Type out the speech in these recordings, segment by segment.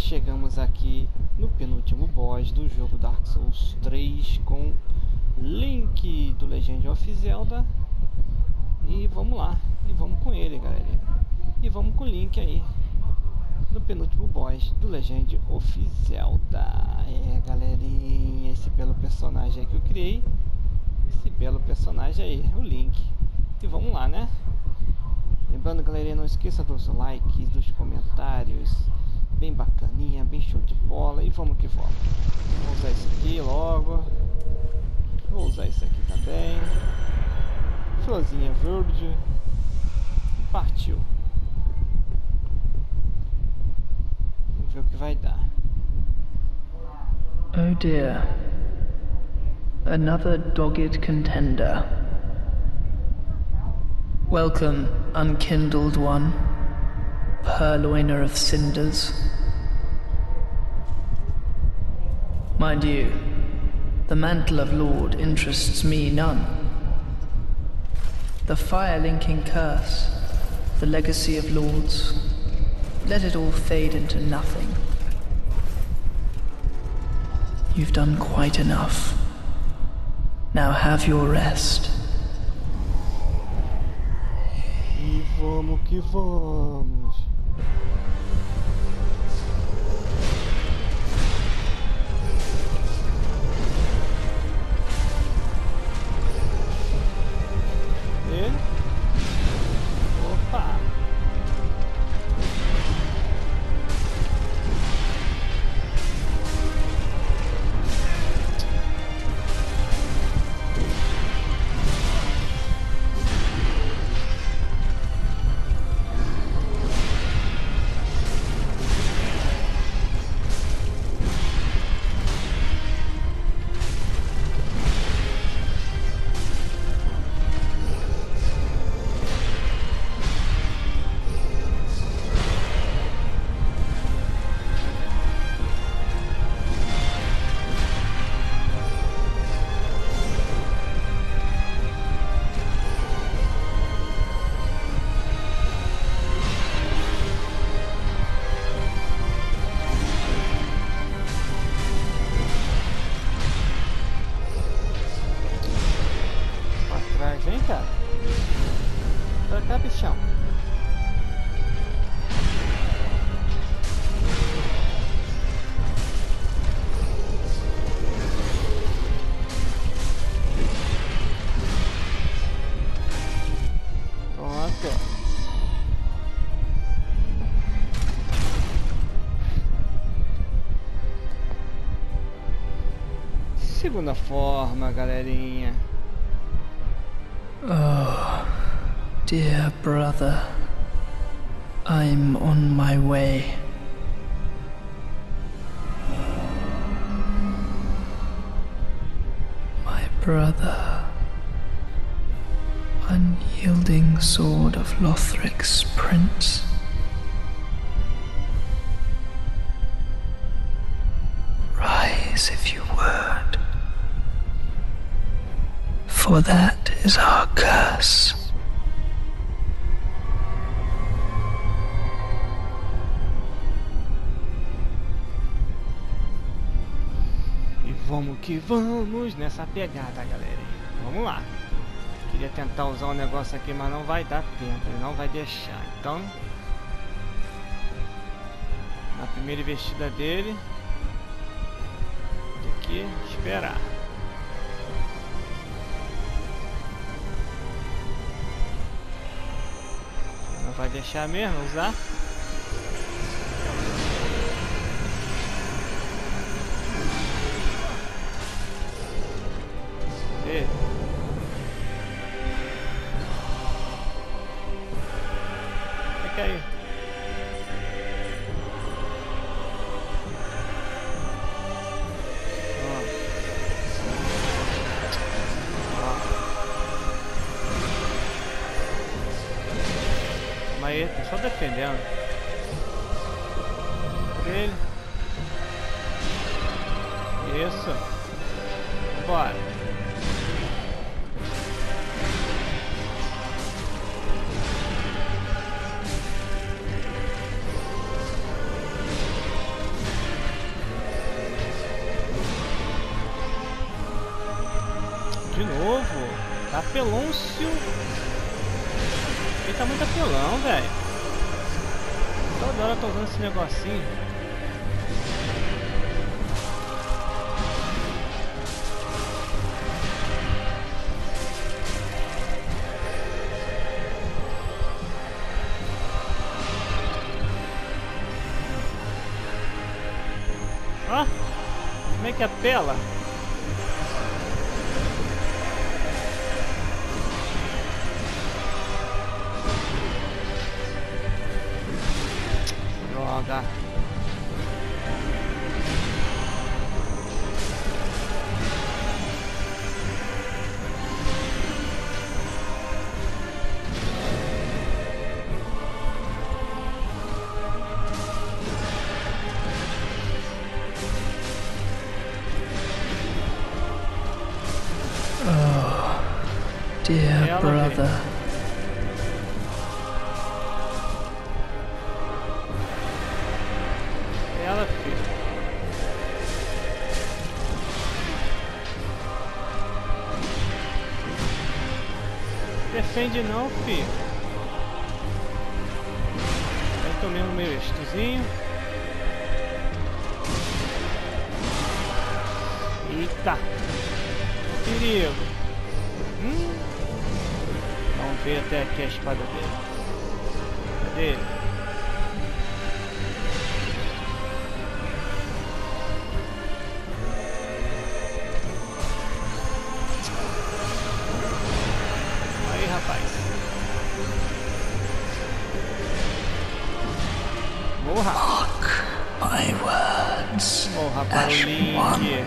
chegamos aqui no penúltimo boss do jogo Dark Souls 3 com Link do Legend of Zelda. E vamos lá, e vamos com ele, galera. E vamos com o Link aí no penúltimo boss do Legend of Zelda. É, galerinha, esse belo personagem aí que eu criei. Esse belo personagem aí, o Link. E vamos lá, né? Lembrando, galerinha, não esqueça dos likes, dos comentários bem bacaninha, bem show de bola. E vamos que vamos. Vou usar esse aqui logo. Vou usar esse aqui também. Florzinha verde. Partiu. Vamos ver o que vai dar. Oh dear. Another dogged contender. Welcome, unkindled one. Purloiner of cinders. Mind you, the mantle of Lord interests me none. The fire-linking curse, the legacy of lords, let it all fade into nothing. You've done quite enough. Now have your rest. E vamos que vamos. Segunda forma, galerinha. Oh, dear brother, I'm on my way. My brother, unyielding sword of Lothric's prince. For that is our curse. E vamos que vamos nessa pegada, galera. Vamos lá. Queria tentar usar um negócio aqui, mas não vai dar tempo. Ele não vai deixar. Então, na primeira investida dele, tem que esperar. Vai deixar mesmo usar? E... Fica aí. Aí, tá só defendendo. Ele. Isso. Bora. De novo. Capelôncio tá muito apelão, velho. Toda hora eu tô usando esse negocinho. Ó, como é que apela? Oh dear brother. Defende não, filho. Eu tomei no meu estozinho. Eita! Perigo! Hum. Vamos ver até aqui a espada dele. Cadê ele? Rapaz. Morra! My words. Morra para o Link.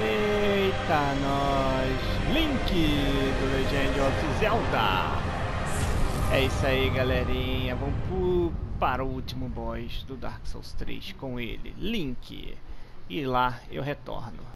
Eita, nós! Link do Legend of Zelda. É isso aí, galerinha. Vamos pro- para o último boss do Dark Souls 3 com ele, Link. E lá eu retorno.